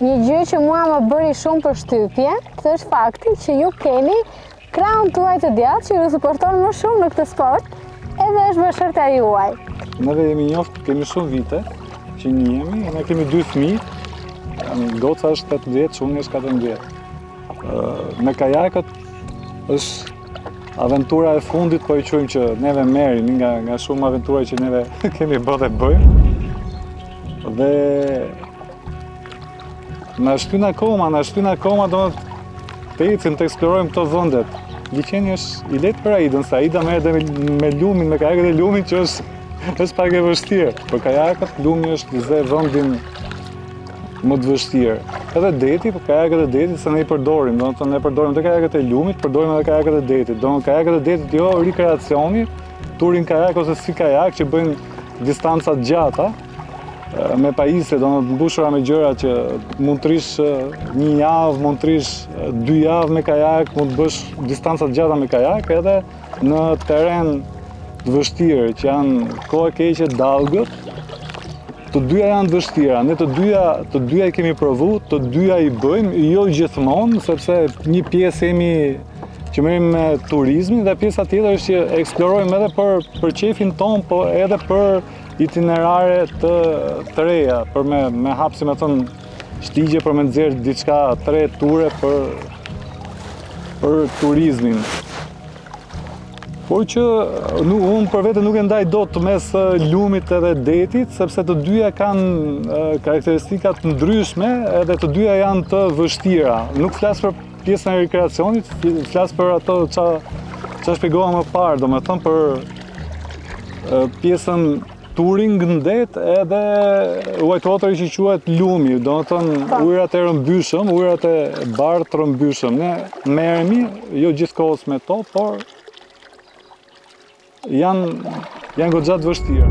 Një gjë që mua më bëri shumë përshtypje, te është fakti që ju keni kraun tuaj të djathtë që ju suporton më shumë në këtë sport, edhe është bashkëshortja juaj. Ne të dy jemi njoftë, kemi shumë vite që njihemi, ne kemi dy fmi, goca është 8 vjeç, çuni është 14 vjeç. Me kajakët është Aventura e fundit po i quajmë që neve merrim nga nga shumë aventura që neve kemi bërë dhe bëjmë. Dhe na shtyn akoma, na shtyn akoma do të ecim të eksplorojmë këto vende. Liqeni është i lehtë për Aidën, se Aida merret dhe me lumin, me kajak në lumin që është është pak e vështirë. Për kajakët lumi është zë vendin më të vështirë. Edhe deti, po kajakët e detit se ne i përdorim, domethënë ne përdorim edhe kajakët e lumit, përdorim edhe kajakët e detit. Domethënë kajakët e detit jo rekreacioni, turing kajak ose si kajak që bëjnë distanca të gjata me pajisje, domethënë të mbushura me gjëra që mund të rrish një javë, mund të rrish dy javë me kajak, mund të bësh distanca të gjata me kajak edhe Në terren të vështirë që janë koha e keqe, dallgët, të dyja janë të vështira, ne të dyja, të dyja i kemi provu, të dyja i bëjmë, jo gjithmonë, sepse një pjesë jemi që merremi me turizmin dhe pjesa tjetër është që eksplorojmë edhe për, për qejfin tonë, po edhe për itinerare të, të reja, për me, me hapë, si me thënë, Shtigje për me nxjerr diçka të re, ture për për turizmin. Por që unë për vete nuk e ndaj dot mes lumit edhe detit, sepse të dyja kanë karakteristika të ndryshme edhe të dyja janë të vështira. Nuk flas për pjesën e rekreacionit, flas për ato ça ça shpjegova më parë, domethënë për pjesën Turing në det edhe Whitewater që quhet lumi, domethënë po. ujrat e rëmbyshëm, ujrat e bardhë të rëmbyshëm. Ne merremi jo gjithkohës me to, por janë janë goxha të vështira.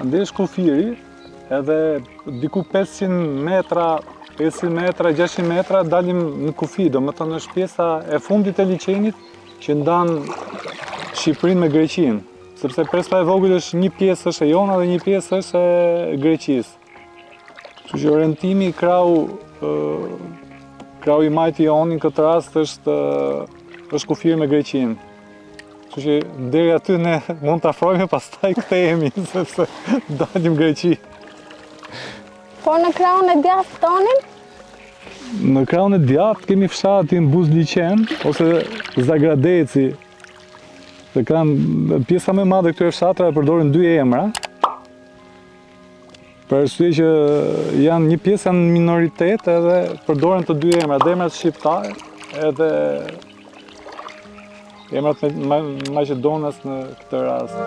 Andej është kufiri edhe diku 500 metra 500 metra, 600 metra dalim në kufi, domethënë është pjesa e fundit e liqenit që ndan Shqipërinë me Greqinë, sepse Prespa e vogël është një pjesë është e jona dhe një pjesë është e Greqisë. Që që orientimi krau, krau i majtë i joni në këtë rast është, është kufiri me Greqinë. Kështu që deri aty ne mund të afrohemi, pastaj kthehemi, sepse dalim Greqi. Po në krahun e djathtë tonin? Në krahun e djathtë kemi fshatin Buzëliqen, ose Zagradeci. Dhe kanë pjesa më e madhe e këtyre fshatrave përdorin dy emra. Për arsye që janë një pjesë janë minoritet edhe përdoren të dy emrat, dhe emrat shqiptarë edhe emrat maqedonas në këtë rast.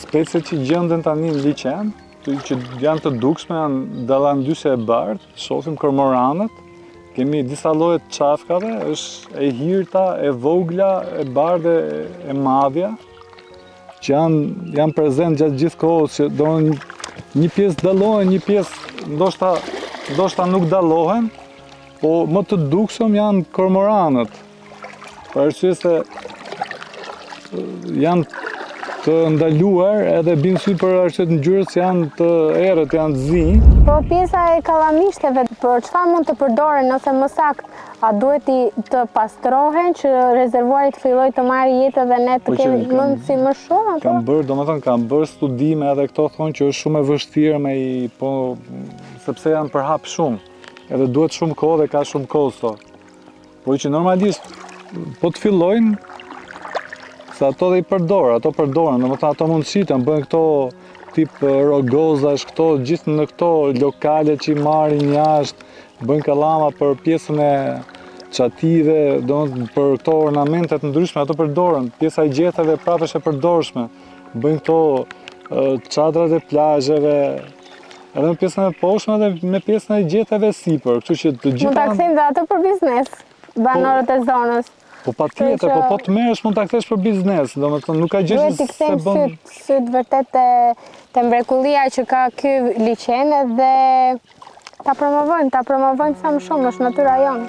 Speciet që gjenden tani në liqen, që janë të dukshme, janë dallëndyshe e bardhë, shofim kormoranët, kemi disa llojet e çafkave, është e hirta, e vogla, e bardha, e madhja, Që janë, janë prezent gjatë gjithë kohës, që do, një pjesë dallohen, një pjesë ndoshta, ndoshta nuk dallohen, po më të dukshëm janë kormoranët. Për arsye se janë të ndaluar edhe bien në sy për arsye të ngjyrës se janë të errët, janë të zinj. Po pjesa e kallamishteve për çfarë mund të përdoren ose më saktë A duhet që të pastrohen që rezervuari të fillojë të marrë jetë dhe ne të po kemi mundësi më shumë? Apo? Kam bërë, domethënë, kam bërë studime edhe këto thonë që është shumë e vështirë me i, po, sepse janë përhap shumë, edhe duhet shumë kohë dhe ka shumë kosto. Po që normalisht, po të fillojnë, se ato dhe i përdor, ato përdoren, domethënë, ato mund të shiten, bëhen këto tip rogozash, këto gjithë në këto lokale që i marrin jashtë, Bëjnë kallama për pjesën e çative, domethënë për këto ornamente të ndryshme, ato përdoren, pjesa e gjetheve prapë është e përdorshme, bëjnë këto çadrat e plazheve, edhe me pjesën e poshme dhe me pjesën e gjetheve sipër, kështu që të gjitha... Mund të kthehen dhe ato për biznes, banorët e zonës. Po patjetër, po po të merresh mund ta kthesh për biznes, domethënë nuk ka gjë që s'bëhet... Duhet të kthejmë sytë, sytë vërtet te mrekullia që ka ky liqen dhe... Ta promovojmë, ta promovojmë sa më shumë, është natyra jonë.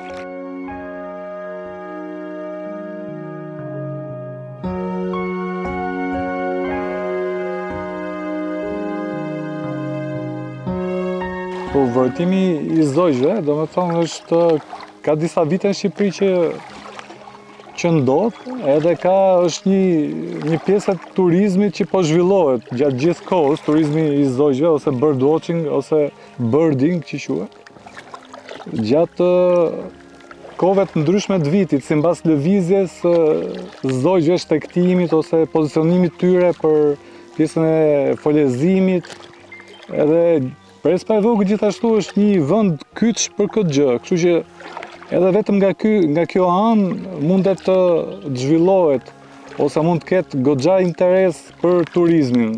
Po, vrojtimi i zogjve, domethënë është, ka disa vite në Shqipëri që që ndodh edhe ka është një një pjesë e turizmit që po zhvillohet gjatë gjithë kohës, turizmi i zogjve ose bird watching ose birding që quhet. Gjatë kohëve të ndryshme të vitit, simbas lëvizjes së zogjve shtektimit ose pozicionimit të tyre për pjesën e folezimit, edhe Prespa e Vogël gjithashtu është një vend kyç për këtë gjë, kështu që edhe vetëm nga ky nga kjo anë mundet të zhvillohet ose mund të ketë goxha interes për turizmin.